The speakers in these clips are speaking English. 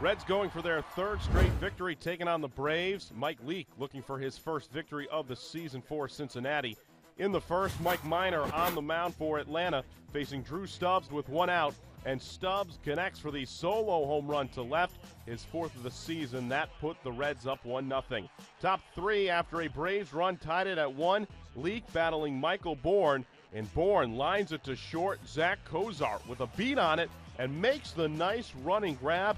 Reds going for their third straight victory, taking on the Braves. Mike Leake looking for his first victory of the season for Cincinnati. In the first, Mike Minor on the mound for Atlanta, facing Drew Stubbs with one out. And Stubbs connects for the solo home run to left, his fourth of the season. That put the Reds up 1 0. Top three after a Braves run tied it at one. Leake battling Michael Bourn, and Bourn lines it to short. Zach Cozart with a beat on it and makes the nice running grab.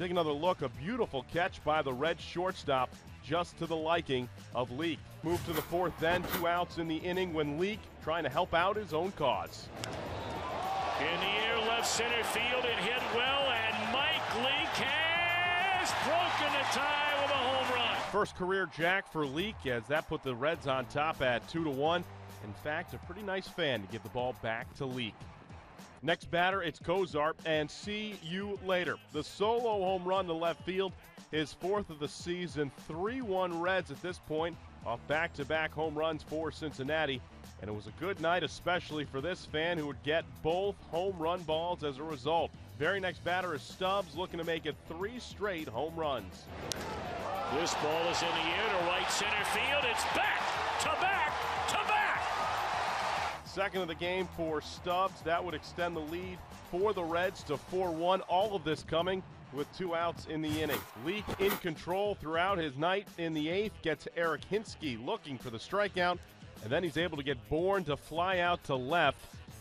Take another look. A beautiful catch by the Red shortstop, just to the liking of Leake. Move to the fourth, then two outs in the inning when Leake trying to help out his own cause. In the air, left center field, it hit well, and Mike Leake has broken the tie with a home run. First career jack for Leake as that put the Reds on top at two to one. In fact, a pretty nice fan to give the ball back to Leake. Next batter, it's Cozart, and see you later. The solo home run to left field, his fourth of the season. 3 1 Reds at this point, off back to back home runs for Cincinnati. And it was a good night, especially for this fan who would get both home run balls as a result. Very next batter is Stubbs, looking to make it three straight home runs. This ball is in the air to right center field. It's back to back to back. Second of the game for Stubbs. That would extend the lead for the Reds to 4 1. All of this coming with two outs in the inning. Leake in control throughout his night in the eighth. Gets Eric Hinske looking for the strikeout. And then he's able to get Bourn to fly out to left.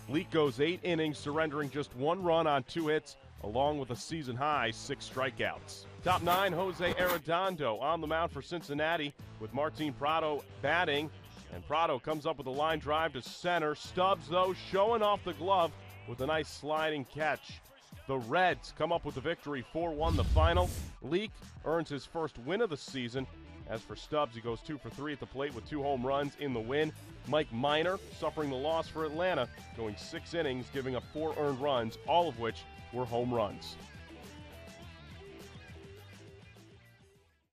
Leake goes eight innings, surrendering just one run on two hits, along with a season high six strikeouts. Top nine, Jose Arredondo on the mound for Cincinnati with Martin Prado batting. And Prado comes up with a line drive to center. Stubbs, though, showing off the glove with a nice sliding catch. The Reds come up with the victory 4 1 the final. Leake earns his first win of the season. As for Stubbs, he goes two for three at the plate with two home runs in the win. Mike Minor suffering the loss for Atlanta, going six innings, giving up four earned runs, all of which were home runs.